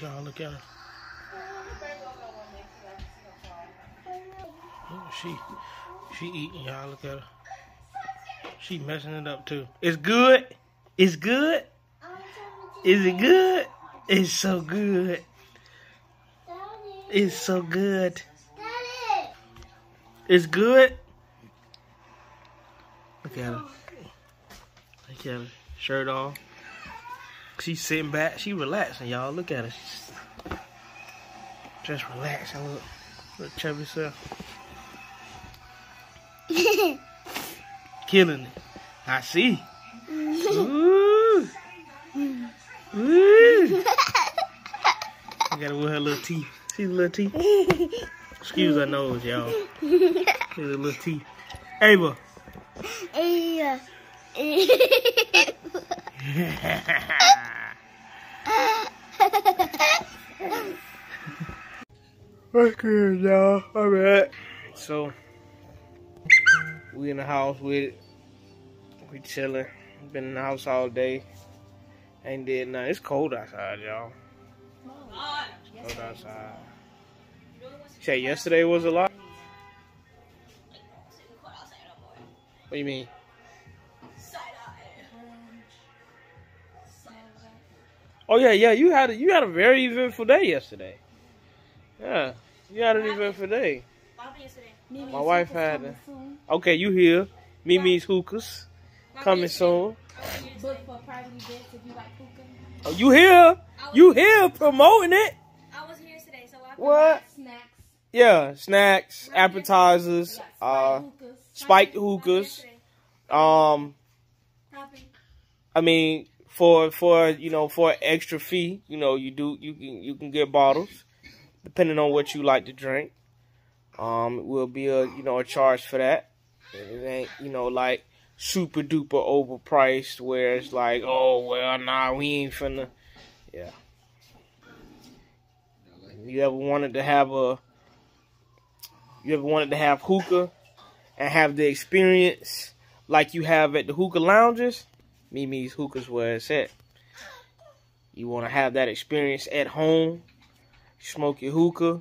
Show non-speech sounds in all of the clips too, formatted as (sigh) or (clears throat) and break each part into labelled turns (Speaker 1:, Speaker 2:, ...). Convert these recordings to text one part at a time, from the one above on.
Speaker 1: Y'all look at her. She she eating, y'all look at her. She messing it up too. It's good. It's good. Is it good? It's so good. It's so good. It's good. Look at her. Look at her. Shirt off. She's sitting back. She relaxing, y'all. Look at her. She's just relaxing. Look. Look chubby self. (laughs) Killing it. I see. (laughs) Ooh. Ooh. I gotta wear her little teeth. See the little teeth? Excuse her nose, y'all. See the little teeth. Ava.
Speaker 2: Ava.
Speaker 1: Okay, y'all. Alright. So, we in the house with it. We chilling. Been in the house all day. Ain't did nothing. It's cold outside, y'all. Cold outside. Say yesterday was a lot. What do you mean? Oh yeah, yeah. You had a, you had a very eventful day yesterday. Yeah, you had an eventful day. My wife had. A, okay, you here? Mimi's hookahs coming soon.
Speaker 2: Book for private events if you like hookah.
Speaker 1: Oh, you here? You here promoting it?
Speaker 3: I was here today, so I
Speaker 1: What?
Speaker 2: Snacks.
Speaker 1: Yeah, snacks, appetizers, uh, spiked hookahs. Um, I mean, for for you know for extra fee, you know you do you can you can get bottles, depending on what you like to drink. Um, it will be a you know a charge for that. It ain't you know like super duper overpriced where it's like oh well nah we ain't finna yeah. You ever wanted to have a you ever wanted to have hookah and have the experience like you have at the hookah lounges? Mimi's hookah's where it's at. You want to have that experience at home, smoke your hookah,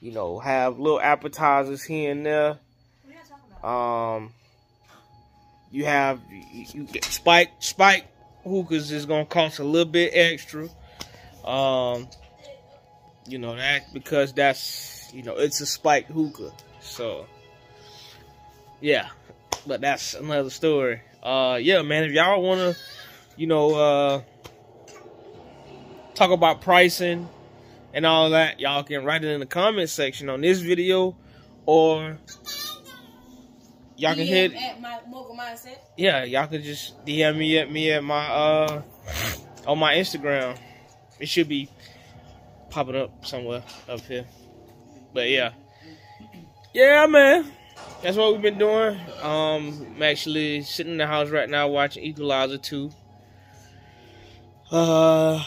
Speaker 1: you know, have little appetizers here and there. Um, you have you, get spike spike hookahs is gonna cost a little bit extra. Um, you know that because that's you know it's a spiked hookah, so yeah. But that's another story. Uh, yeah, man. If y'all wanna, you know, uh, talk about pricing and all that, y'all can write it in the comment section on this video, or y'all can hit
Speaker 3: at my Mogul Myndset.
Speaker 1: yeah, y'all can just DM me at me at my uh on my Instagram. It should be popping up somewhere up here. But yeah. Yeah, man. That's what we've been doing. Um I'm actually sitting in the house right now watching Equalizer 2. Uh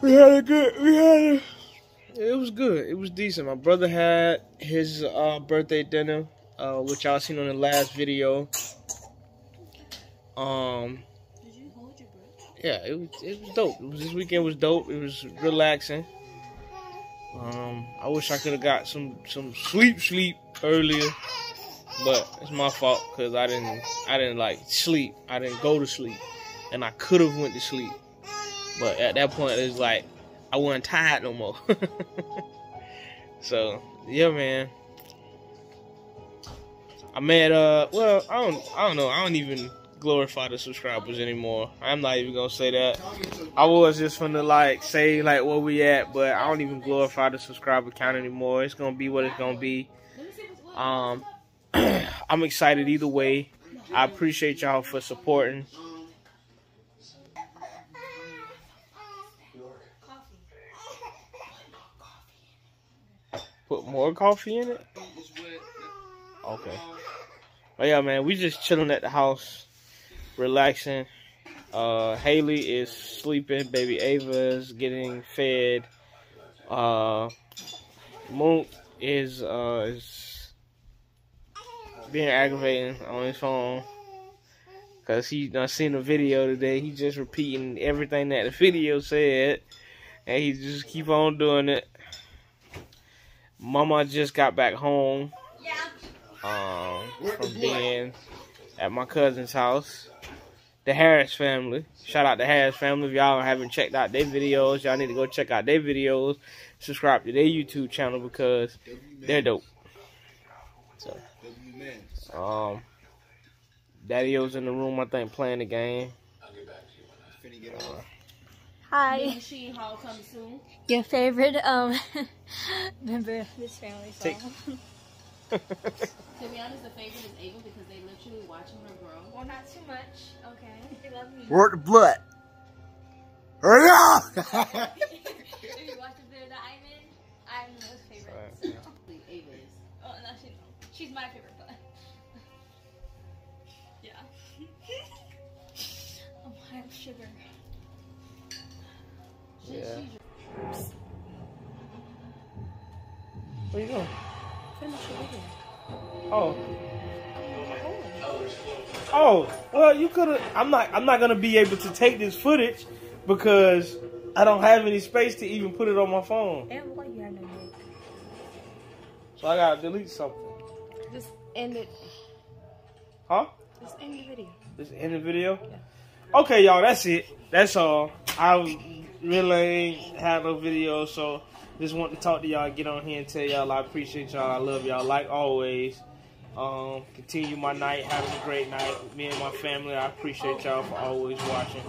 Speaker 1: we had a good we had a it was good. It was decent. My brother had his uh, birthday dinner, uh, which y'all seen on the last video. Um,
Speaker 3: Did you hold your breath?
Speaker 1: yeah, it was it was dope. It was, this weekend was dope. It was relaxing. Um, I wish I could have got some some sleep sleep earlier, but it's my fault because I didn't I didn't like sleep. I didn't go to sleep, and I could have went to sleep, but at that point it's like I wasn't tired no more. (laughs) so yeah, man. I made uh well I don't I don't know I don't even glorify the subscribers anymore. I'm not even gonna say that. I was just gonna like say like where we at, but I don't even glorify the subscriber count anymore. It's gonna be what it's gonna be. Um, (clears throat) I'm excited either way. I appreciate y'all for supporting. Put more coffee in it. Okay. But yeah, man, we just chilling at the house, relaxing. Uh, Haley is sleeping. Baby Ava is getting fed. Uh, Moon is uh is being aggravating on his phone Cause he done seen a video today. He just repeating everything that the video said, and he just keep on doing it. Mama just got back home um, from being at my cousin's house. The Harris family. Shout out the Harris family. If y'all haven't checked out their videos, y'all need to go check out their videos. Subscribe to their YouTube channel because they're dope. So, um, Daddy O's in the room, I think, playing the game.
Speaker 2: Hi.
Speaker 3: Big Machine Hall coming soon.
Speaker 2: Your favorite um (laughs) member of this family
Speaker 1: Take-
Speaker 2: song.
Speaker 3: To be honest, the favorite is Ava because they literally watching her grow.
Speaker 2: Well, not too much. Okay. They love me.
Speaker 4: Work the blood. Hurry up! (laughs) (laughs)
Speaker 2: If you watch the video that I'm in, I'm the most favorite.
Speaker 1: Right. (laughs)
Speaker 2: So.
Speaker 3: Ava is.
Speaker 2: Oh, no, she, she's my favorite, but yeah. I'm high on sugar.
Speaker 3: She,
Speaker 1: Yeah.
Speaker 3: she's
Speaker 1: Where you going?
Speaker 3: Finish your video.
Speaker 1: Oh. Oh, well, you could have. I'm not. I'm not gonna be able to take this footage because I don't have any space to even put it on my phone.
Speaker 2: And what you have no mic.
Speaker 1: So I gotta delete something.
Speaker 2: Just end it.
Speaker 1: Huh?
Speaker 2: Just end the video.
Speaker 1: This end the video. Okay, y'all. That's it. That's all. I really ain't had no video, so just want to talk to y'all, get on here and tell y'all I appreciate y'all. I love y'all like always. Um, continue my night, having a great night me and my family. I appreciate y'all for always watching.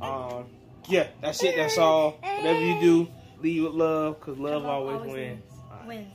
Speaker 1: Um, yeah, that's it. That's all. Whatever you do, leave with love, cause love always wins.
Speaker 2: Wins.